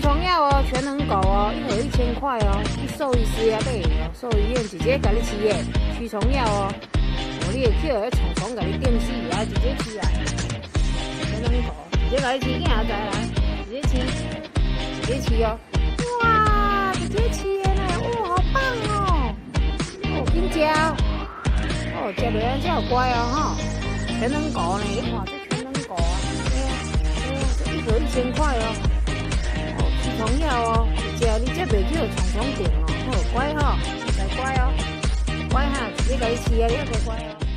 虫药哦，全能狗哦，一盒一千块哦，去兽医师啊买哦，兽医院直接给你吃的驱虫药哦，哦，你会捡迄虫虫给你电死，啊，直接吃啊，全能狗，直接给你吃，见阿仔来，直接吃，直接吃哦，哇，直接吃的呢，哇，好棒哦，哦，紧吃，哦，吃落来真好乖哦，哈，全能狗呢，你看这千块哦。虫药哦，食你这袂去有虫虫叮哦，好乖哈，乖哦，乖哈，直接给伊吃啊，你要乖乖哦。